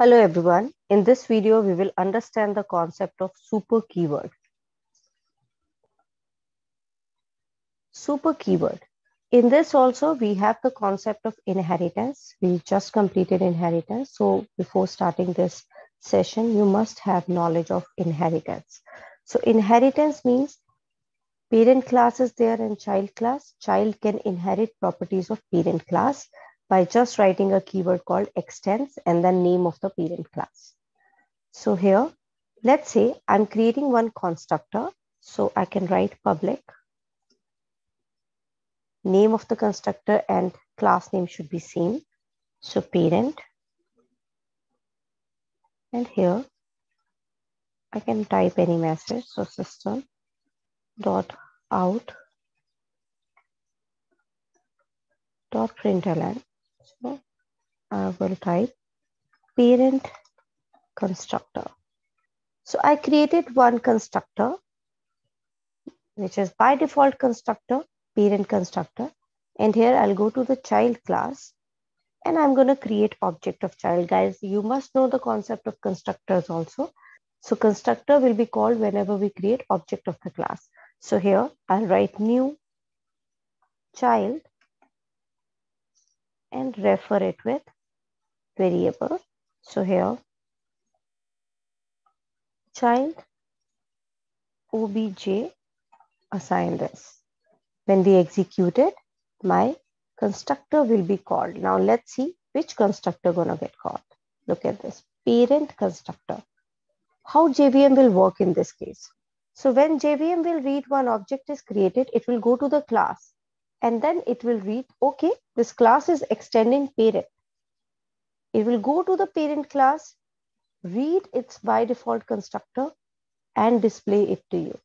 Hello everyone. In this video, we will understand the concept of super keyword. Super keyword. In this also, we have the concept of inheritance. We just completed inheritance. So before starting this session, you must have knowledge of inheritance. So inheritance means parent class is there and child class. Child can inherit properties of parent class by just writing a keyword called extends and the name of the parent class. So here, let's say I'm creating one constructor. So I can write public. Name of the constructor and class name should be same. So parent. And here, I can type any message. So system dot out dot println I will type parent constructor. So I created one constructor, which is by default constructor, parent constructor. And here I'll go to the child class and I'm going to create object of child. Guys, you must know the concept of constructors also. So constructor will be called whenever we create object of the class. So here I'll write new child and refer it with variable. So here, child obj assign this. When we execute it, my constructor will be called. Now let's see which constructor gonna get called. Look at this, parent constructor. How JVM will work in this case? So when JVM will read one object is created, it will go to the class and then it will read, okay, this class is extending parent. It will go to the parent class, read its by default constructor and display it to you.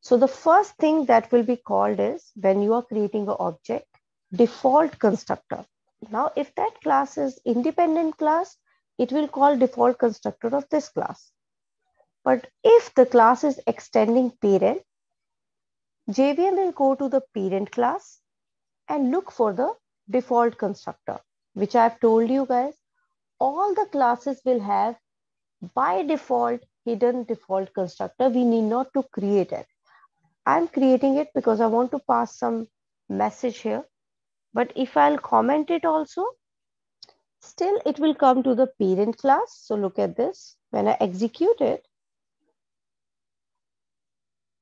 So the first thing that will be called is when you are creating an object, default constructor. Now, if that class is independent class, it will call default constructor of this class. But if the class is extending parent, JVM will go to the parent class and look for the default constructor, which I've told you guys, all the classes will have by default hidden default constructor. We need not to create it. I'm creating it because I want to pass some message here. But if I'll comment it also, still it will come to the parent class. So look at this. When I execute it,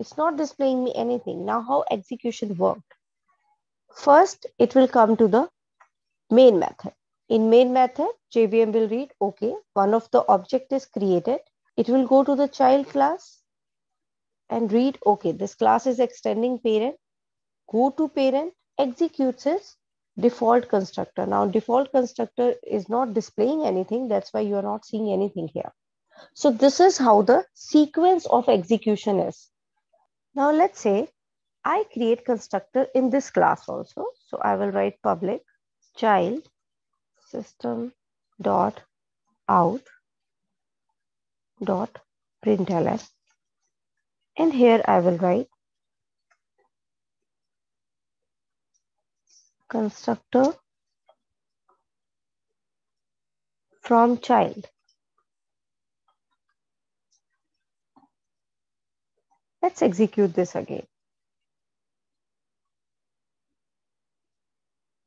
it's not displaying me anything. Now how execution worked. First, it will come to the main method. In main method, JVM will read, okay, one of the object is created. It will go to the child class and read, okay, this class is extending parent. Go to parent, executes its default constructor. Now, default constructor is not displaying anything. That's why you are not seeing anything here. So this is how the sequence of execution is. Now let's say I create constructor in this class also. So I will write public child system dot out dot println and here I will write constructor from child Let's execute this again.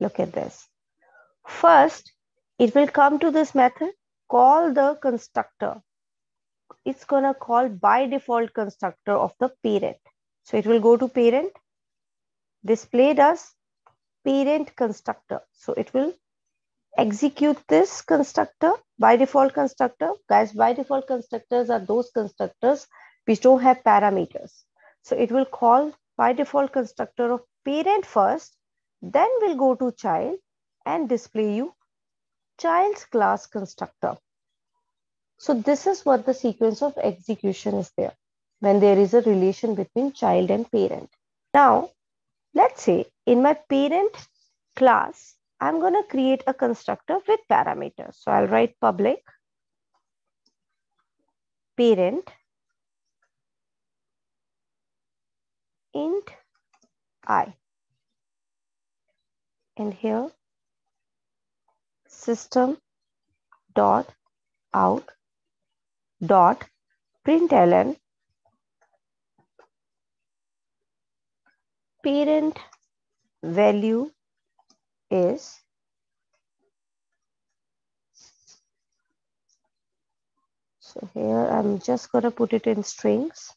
Look at this. First, it will come to this method, call the constructor. It's going to call by default constructor of the parent. So it will go to parent, displayed as parent constructor. So it will execute this constructor by default constructor. Guys, by default constructors are those constructors which don't have parameters. So it will call by default constructor of parent first, then we'll go to child and display you child's class constructor. So this is what the sequence of execution is there when there is a relation between child and parent. Now, let's say in my parent class, I'm going to create a constructor with parameters. So I'll write public parent int i. And here system dot out dot println parent value is so here I'm just going to put it in strings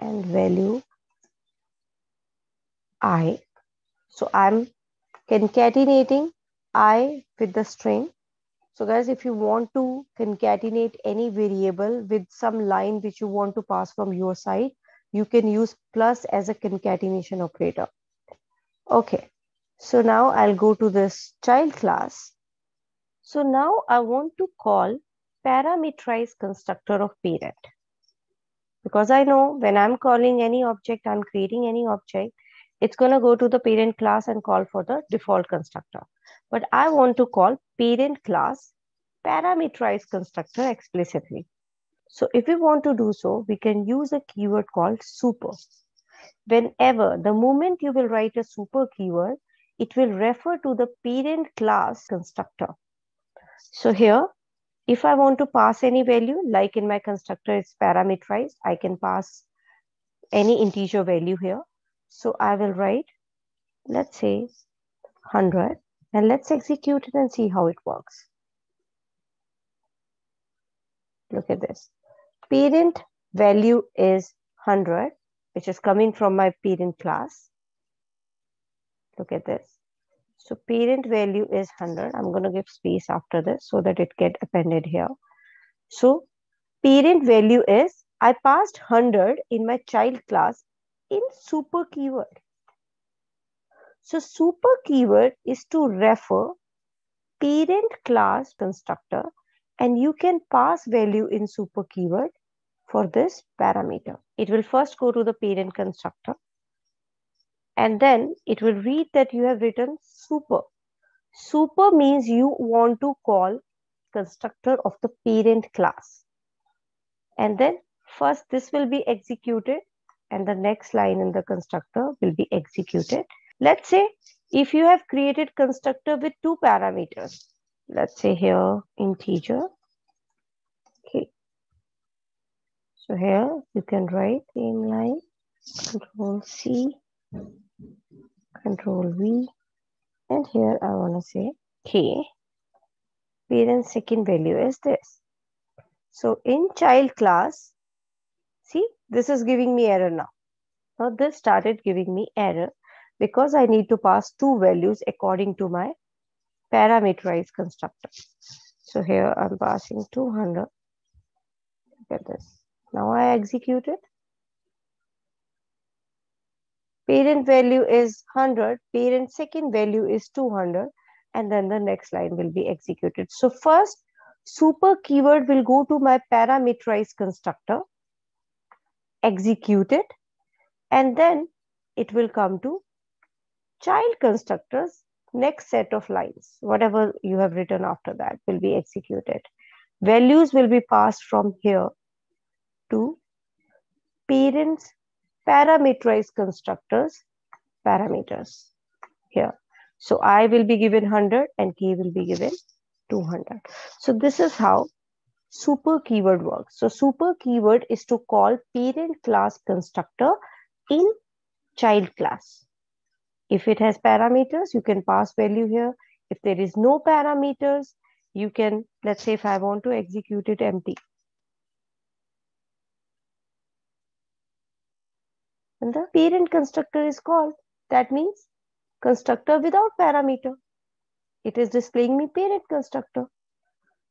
and value i. So I'm concatenating i with the string so guys, if you want to concatenate any variable with some line which you want to pass from your side, you can use plus as a concatenation operator. Okay, so now I'll go to this child class. So now I want to call parameterized constructor of parent. Because I know when I'm calling any object, I'm creating any object, it's going to go to the parent class and call for the default constructor but I want to call parent class parameterized constructor explicitly. So if we want to do so, we can use a keyword called super. Whenever, the moment you will write a super keyword, it will refer to the parent class constructor. So here, if I want to pass any value, like in my constructor, it's parameterized, I can pass any integer value here. So I will write, let's say 100 and let's execute it and see how it works. Look at this. Parent value is 100, which is coming from my parent class. Look at this. So parent value is 100. I'm going to give space after this so that it get appended here. So parent value is, I passed 100 in my child class in super keyword. So super keyword is to refer parent class constructor and you can pass value in super keyword for this parameter. It will first go to the parent constructor and then it will read that you have written super. Super means you want to call constructor of the parent class. And then first this will be executed and the next line in the constructor will be executed Let's say if you have created constructor with two parameters, let's say here integer. Okay. So here you can write same line, control C, control V, and here I want to say K. Parent second value is this. So in child class, see, this is giving me error now. Now this started giving me error because I need to pass two values according to my parameterized constructor. So here I'm passing 200. Look at this. Now I execute it. Parent value is 100. Parent second value is 200. And then the next line will be executed. So first, super keyword will go to my parameterized constructor, execute it, and then it will come to child constructors next set of lines. Whatever you have written after that will be executed. Values will be passed from here to parents parameterized constructors parameters here. So i will be given 100 and k will be given 200 so this is how super keyword works so super keyword is to call parent class constructor in child class if it has parameters, you can pass value here. If there is no parameters, you can, let's say if I want to execute it empty. And the parent constructor is called. That means constructor without parameter. It is displaying me parent constructor.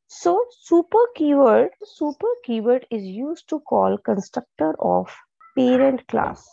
So super keyword, super keyword is used to call constructor of parent class.